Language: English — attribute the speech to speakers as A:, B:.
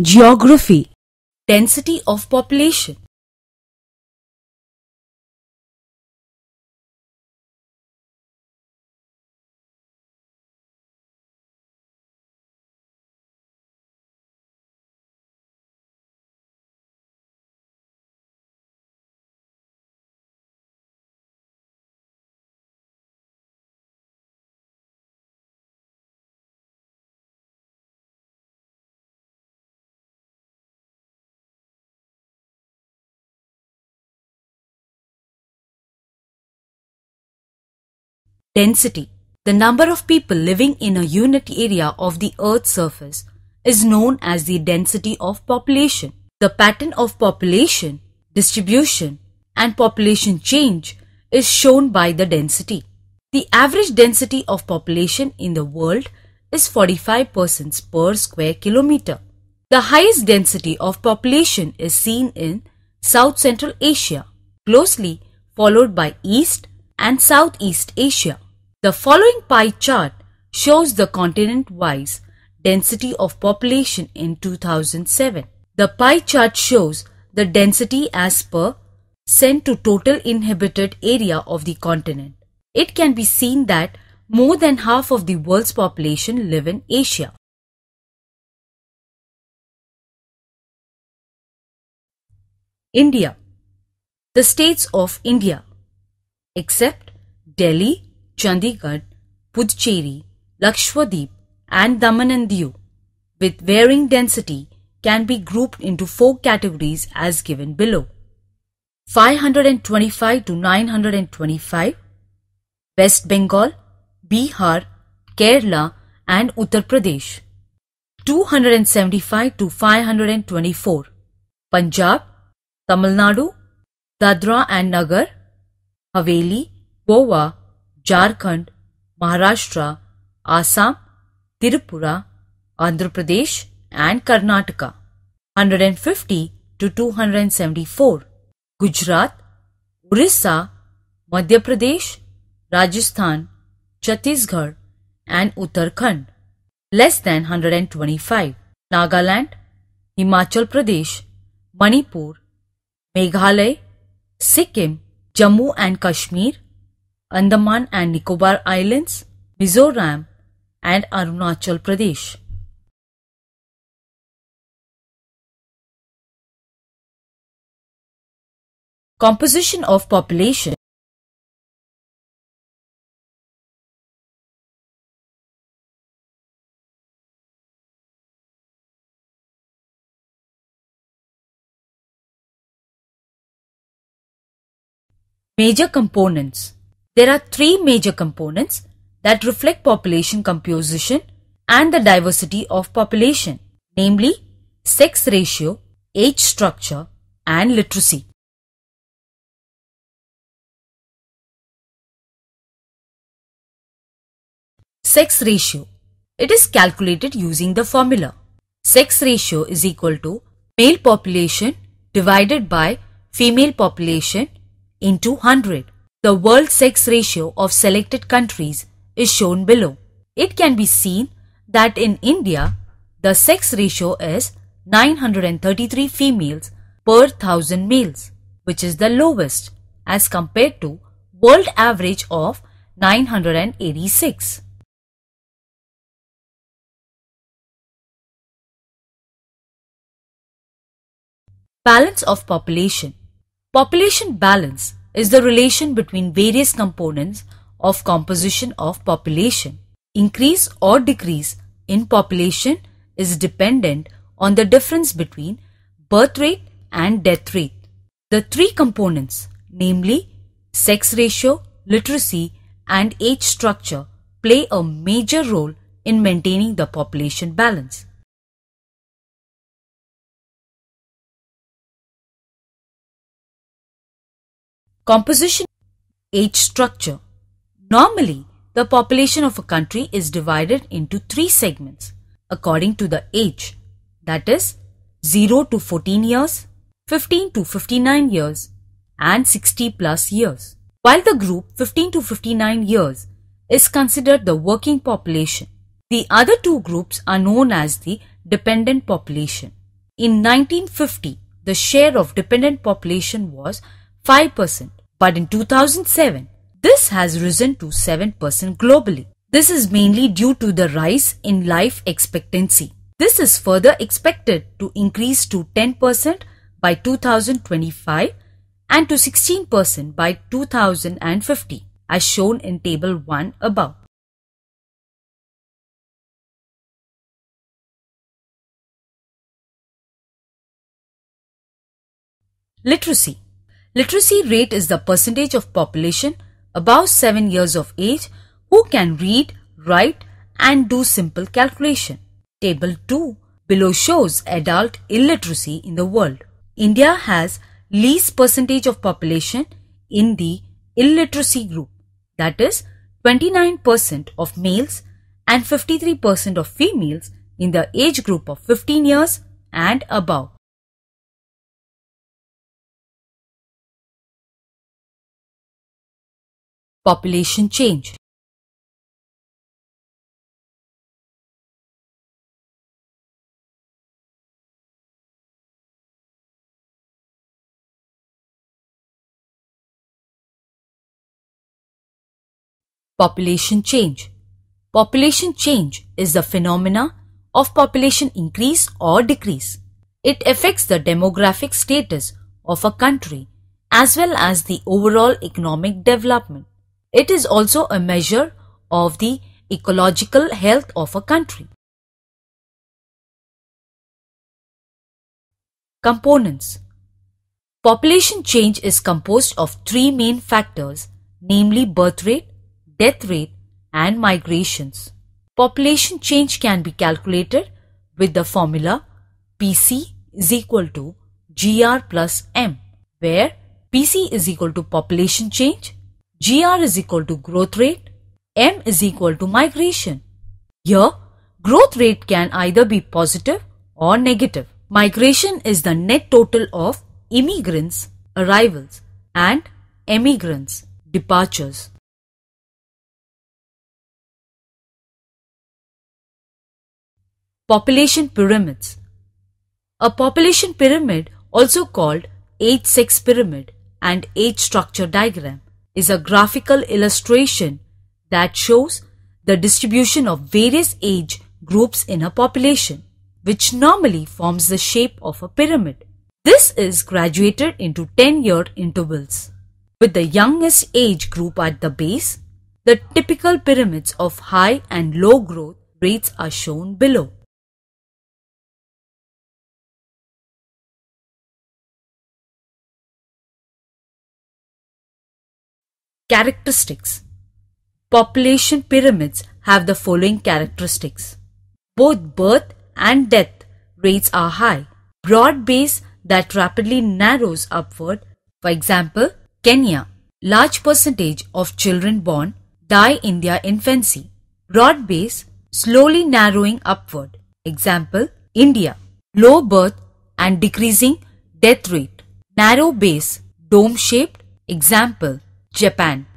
A: Geography. Density of population Density The number of people living in a unit area of the Earth's surface is known as the density of population. The pattern of population, distribution and population change is shown by the density. The average density of population in the world is 45 persons per square kilometer. The highest density of population is seen in South Central Asia, closely followed by East and Southeast Asia. The following pie chart shows the continent-wise density of population in 2007. The pie chart shows the density as per cent to total inhabited area of the continent. It can be seen that more than half of the world's population live in Asia. India The states of India except Delhi, Chandigarh, Puducherry, Lakshadweep and Daman and Diu with varying density can be grouped into four categories as given below. 525 to 925 West Bengal, Bihar, Kerala and Uttar Pradesh. 275 to 524 Punjab, Tamil Nadu, Dadra and Nagar, Haveli, Goa, Jharkhand, Maharashtra, Assam, Tripura, Andhra Pradesh and Karnataka. 150 to 274 Gujarat, Orissa, Madhya Pradesh, Rajasthan, Chhattisgarh and Uttarakhand. Less than 125 Nagaland, Himachal Pradesh, Manipur, Meghalaya, Sikkim, Jammu and Kashmir. Andaman and Nicobar Islands, Mizoram and Arunachal Pradesh. Composition of population Major components There are three major components that reflect population composition and the diversity of population, namely sex ratio, age structure and literacy. Sex ratio. It is calculated using the formula. Sex ratio is equal to male population divided by female population into 100. The world sex ratio of selected countries is shown below. It can be seen that in India, the sex ratio is 933 females per 1000 males, which is the lowest as compared to world average of 986. Balance of population Population balance is the relation between various components of composition of population. Increase or decrease in population is dependent on the difference between birth rate and death rate. The three components, namely sex ratio, literacy and age structure play a major role in maintaining the population balance. Composition Age structure Normally, the population of a country is divided into three segments according to the age that is 0 to 14 years, 15 to 59 years and 60 plus years. While the group 15 to 59 years is considered the working population, the other two groups are known as the dependent population. In 1950, the share of dependent population was 5%, but in 2007, this has risen to 7% globally. This is mainly due to the rise in life expectancy. This is further expected to increase to 10% by 2025 and to 16% by 2050 as shown in table 1 above. Literacy Literacy rate is the percentage of population above 7 years of age who can read, write and do simple calculation. Table 2 below shows adult illiteracy in the world. India has least percentage of population in the illiteracy group that is 29% of males and 53% of females in the age group of 15 years and above. Population change Population change. Population change is the phenomena of population increase or decrease. It affects the demographic status of a country as well as the overall economic development. It is also a measure of the ecological health of a country. Components Population change is composed of three main factors namely birth rate, death rate and migrations. Population change can be calculated with the formula PC is equal to GR plus M where PC is equal to population change, GR is equal to growth rate, M is equal to migration. Here, growth rate can either be positive or negative. Migration is the net total of immigrants, arrivals and emigrants, departures. Population pyramids. A population pyramid, also called age-sex pyramid and age structure diagram, is a graphical illustration that shows the distribution of various age groups in a population, which normally forms the shape of a pyramid. This is graduated into 10-year intervals. With the youngest age group at the base, the typical pyramids of high and low growth rates are shown below. Characteristics Population pyramids have the following characteristics. Both birth and death rates are high. Broad base that rapidly narrows upward. For example, Kenya. Large percentage of children born die in their infancy. Broad base slowly narrowing upward. Example, India. Low birth and decreasing death rate. Narrow base, dome shaped. Example, Japan.